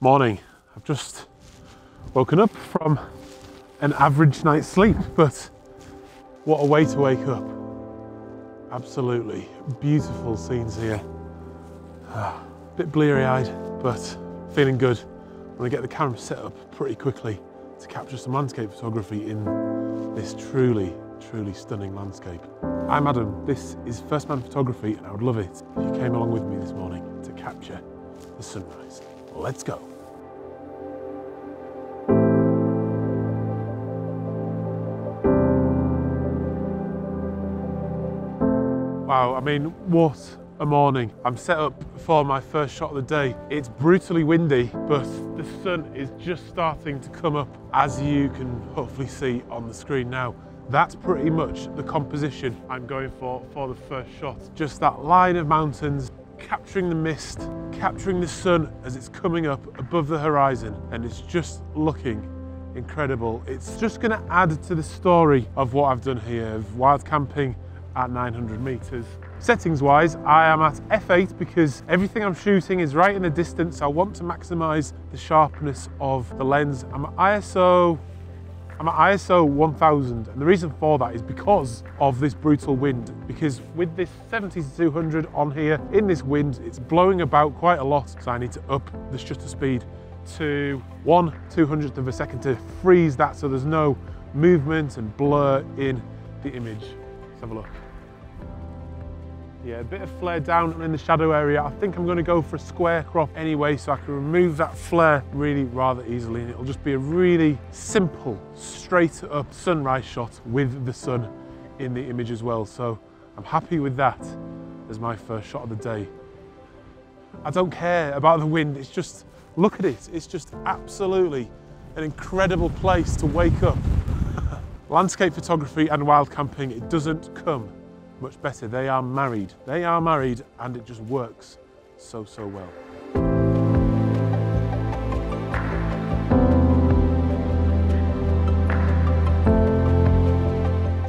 Morning. I've just woken up from an average night's sleep, but what a way to wake up. Absolutely beautiful scenes here. Ah, bit bleary eyed, but feeling good. I'm gonna get the camera set up pretty quickly to capture some landscape photography in this truly, truly stunning landscape. I'm Adam, this is First Man Photography, and I would love it if you came along with me this morning to capture the sunrise. Let's go. Wow, I mean, what a morning. I'm set up for my first shot of the day. It's brutally windy, but the sun is just starting to come up, as you can hopefully see on the screen now. That's pretty much the composition I'm going for for the first shot. Just that line of mountains, capturing the mist, capturing the sun as it's coming up above the horizon, and it's just looking incredible. It's just gonna add to the story of what I've done here, of wild camping at 900 meters. Settings wise, I am at f8 because everything I'm shooting is right in the distance. I want to maximize the sharpness of the lens. I'm at ISO I'm at ISO 1000 and the reason for that is because of this brutal wind because with this 70-200 on here in this wind it's blowing about quite a lot so I need to up the shutter speed to one 200th of a second to freeze that so there's no movement and blur in the image. Let's have a look. Yeah, a bit of flare down in the shadow area. I think I'm going to go for a square crop anyway, so I can remove that flare really rather easily. And it'll just be a really simple, straight up sunrise shot with the sun in the image as well. So I'm happy with that as my first shot of the day. I don't care about the wind. It's just, look at it. It's just absolutely an incredible place to wake up. Landscape photography and wild camping, it doesn't come much better. They are married. They are married and it just works so, so well.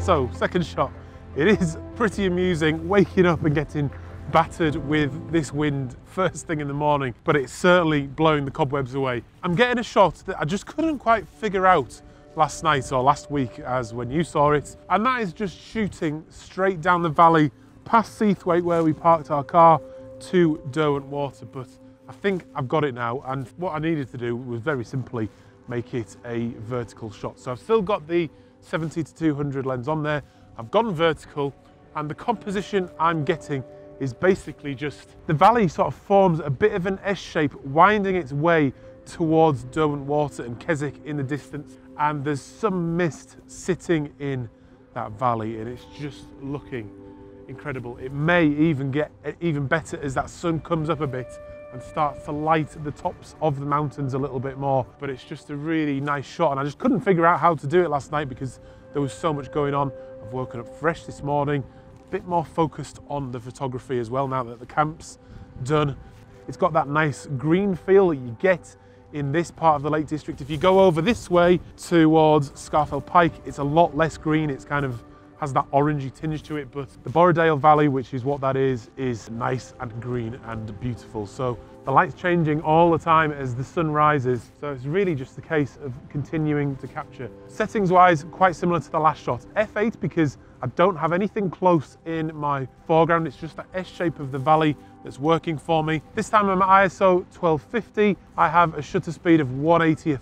So, second shot. It is pretty amusing waking up and getting battered with this wind first thing in the morning, but it's certainly blowing the cobwebs away. I'm getting a shot that I just couldn't quite figure out last night or last week as when you saw it. And that is just shooting straight down the valley past Seathwaite where we parked our car to Derwent Water. But I think I've got it now. And what I needed to do was very simply make it a vertical shot. So I've still got the 70 to 200 lens on there. I've gone vertical and the composition I'm getting is basically just the valley sort of forms a bit of an S shape winding its way towards Derwent Water and Keswick in the distance and there's some mist sitting in that valley and it's just looking incredible. It may even get even better as that sun comes up a bit and starts to light the tops of the mountains a little bit more. But it's just a really nice shot and I just couldn't figure out how to do it last night because there was so much going on. I've woken up fresh this morning, a bit more focused on the photography as well now that the camp's done. It's got that nice green feel that you get in this part of the Lake District. If you go over this way towards Scafell Pike, it's a lot less green. It's kind of has that orangey tinge to it, but the Borrowdale Valley, which is what that is, is nice and green and beautiful. So the light's changing all the time as the sun rises. So it's really just a case of continuing to capture. Settings wise, quite similar to the last shot. F8 because I don't have anything close in my foreground. It's just the S shape of the valley that's working for me. This time I'm at ISO 1250. I have a shutter speed of 180th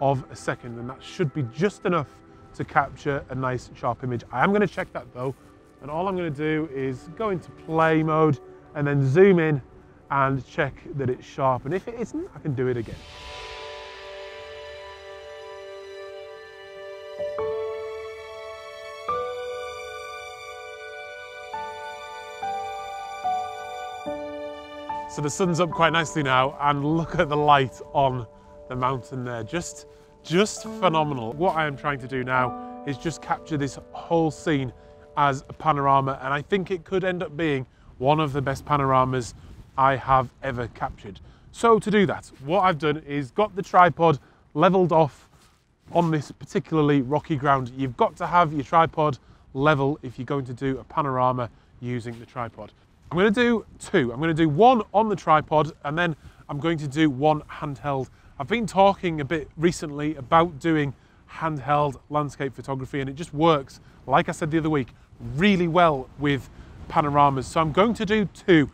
of a second, and that should be just enough to capture a nice sharp image. I am gonna check that though, and all I'm gonna do is go into play mode and then zoom in and check that it's sharp. And if it isn't, I can do it again. So the sun's up quite nicely now and look at the light on the mountain there. Just, just phenomenal. What I am trying to do now is just capture this whole scene as a panorama and I think it could end up being one of the best panoramas I have ever captured. So to do that, what I've done is got the tripod leveled off on this particularly rocky ground. You've got to have your tripod level if you're going to do a panorama using the tripod. I'm going to do two. I'm going to do one on the tripod and then I'm going to do one handheld. I've been talking a bit recently about doing handheld landscape photography and it just works, like I said the other week, really well with panoramas. So I'm going to do two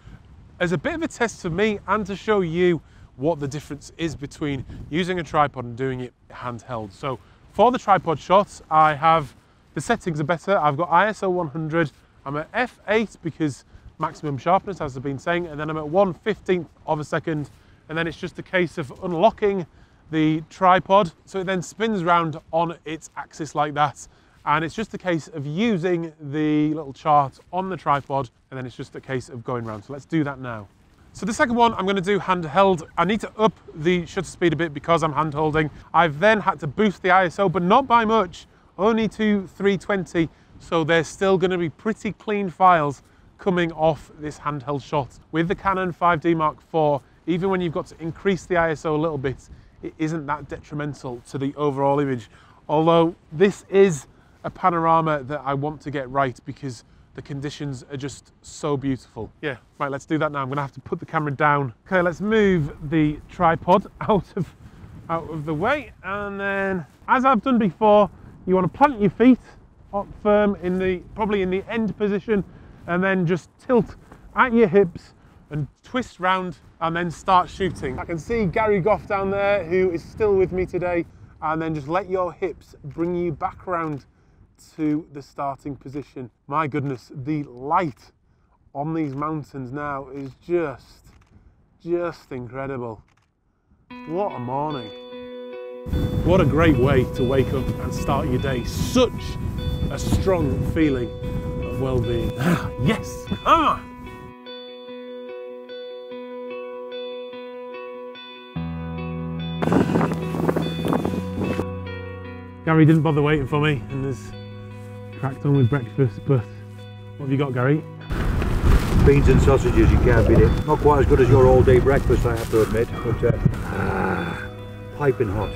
as a bit of a test for me and to show you what the difference is between using a tripod and doing it handheld. So for the tripod shots, I have, the settings are better. I've got ISO 100, I'm at f8 because maximum sharpness, as I've been saying, and then I'm at 1 15th of a second, and then it's just a case of unlocking the tripod, so it then spins round on its axis like that, and it's just a case of using the little chart on the tripod, and then it's just a case of going around. So let's do that now. So the second one I'm going to do handheld. I need to up the shutter speed a bit because I'm hand holding. I've then had to boost the ISO, but not by much, only to 320. So they're still going to be pretty clean files coming off this handheld shot. With the Canon 5D Mark IV, even when you've got to increase the ISO a little bit, it isn't that detrimental to the overall image. Although this is a panorama that I want to get right because the conditions are just so beautiful. Yeah, right, let's do that now. I'm gonna have to put the camera down. Okay, let's move the tripod out of, out of the way. And then, as I've done before, you wanna plant your feet up firm in the, probably in the end position, and then just tilt at your hips and twist round and then start shooting. I can see Gary Gough down there who is still with me today and then just let your hips bring you back around to the starting position. My goodness, the light on these mountains now is just, just incredible. What a morning. What a great way to wake up and start your day. Such a strong feeling well-being. Ah, yes, ah! Gary didn't bother waiting for me and has cracked on with breakfast, but what have you got, Gary? Beans and sausages, you can't beat it. Not quite as good as your all-day breakfast, I have to admit, but uh, ah, piping hot.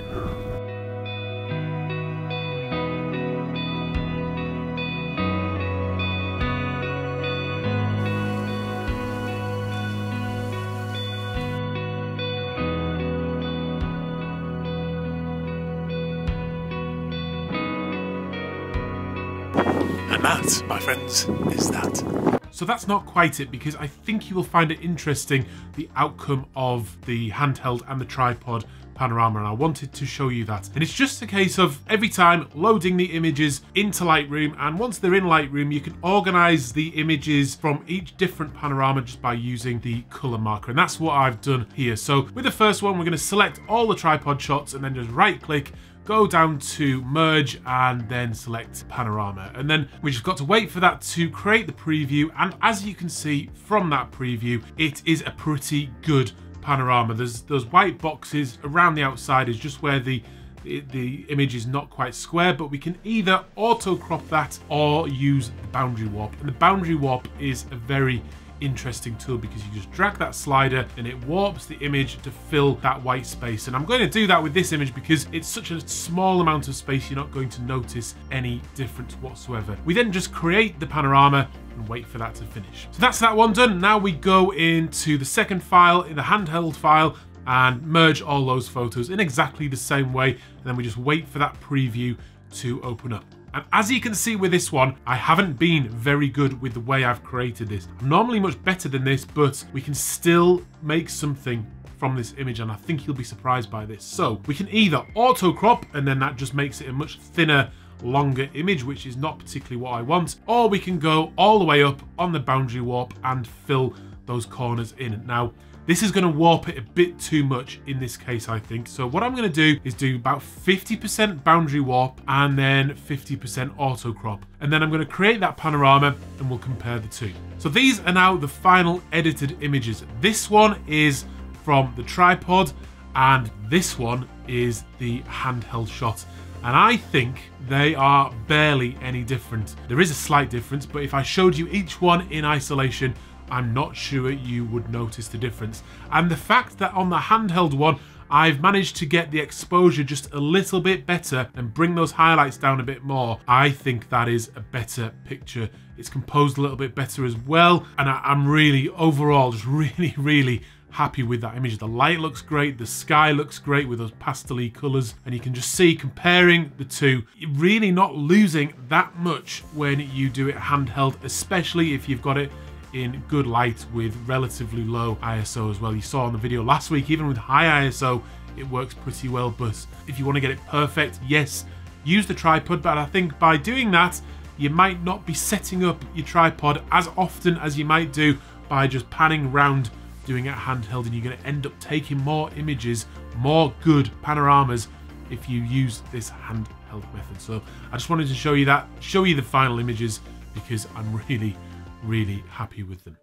That, my friends, is that. So that's not quite it because I think you will find it interesting the outcome of the handheld and the tripod panorama and I wanted to show you that. And it's just a case of every time loading the images into Lightroom and once they're in Lightroom you can organize the images from each different panorama just by using the color marker and that's what I've done here. So with the first one we're going to select all the tripod shots and then just right click go down to merge and then select panorama. And then we just got to wait for that to create the preview. And as you can see from that preview, it is a pretty good panorama. There's those white boxes around the outside is just where the the, image is not quite square, but we can either auto crop that or use boundary warp. And the boundary warp is a very interesting tool because you just drag that slider and it warps the image to fill that white space. And I'm going to do that with this image because it's such a small amount of space, you're not going to notice any difference whatsoever. We then just create the panorama and wait for that to finish. So that's that one done. Now we go into the second file, in the handheld file, and merge all those photos in exactly the same way. And then we just wait for that preview to open up. And as you can see with this one, I haven't been very good with the way I've created this. I'm normally much better than this, but we can still make something from this image and I think you'll be surprised by this. So we can either auto crop and then that just makes it a much thinner longer image which is not particularly what I want or we can go all the way up on the boundary warp and fill those corners in. Now this is going to warp it a bit too much in this case, I think. So what I'm going to do is do about 50% boundary warp and then 50% auto crop. And then I'm going to create that panorama and we'll compare the two. So these are now the final edited images. This one is from the tripod and this one is the handheld shot and I think they are barely any different. There is a slight difference, but if I showed you each one in isolation, I'm not sure you would notice the difference. And the fact that on the handheld one, I've managed to get the exposure just a little bit better and bring those highlights down a bit more. I think that is a better picture. It's composed a little bit better as well. And I, am really, overall, just really, really happy with that image. The light looks great, the sky looks great with those pastel colours, and you can just see comparing the two, really not losing that much when you do it handheld, especially if you've got it in good light with relatively low ISO as well. You saw on the video last week, even with high ISO, it works pretty well, but if you want to get it perfect, yes, use the tripod, but I think by doing that, you might not be setting up your tripod as often as you might do by just panning around doing it handheld and you're going to end up taking more images, more good panoramas if you use this handheld method. So I just wanted to show you that, show you the final images because I'm really, really happy with them.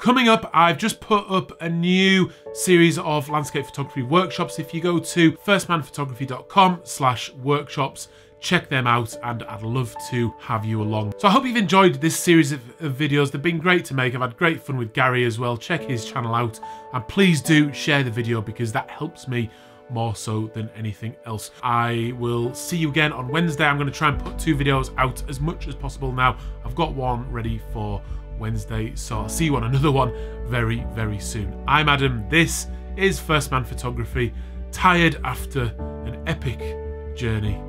Coming up, I've just put up a new series of landscape photography workshops. If you go to firstmanphotography.com slash workshops, check them out and I'd love to have you along. So I hope you've enjoyed this series of, of, videos. They've been great to make. I've had great fun with Gary as well. Check his channel out and please do share the video because that helps me more so than anything else. I will see you again on Wednesday. I'm going to try and put two videos out as much as possible now. I've got one ready for Wednesday. So I'll see you on another one very, very soon. I'm Adam. This is First Man Photography. Tired after an epic journey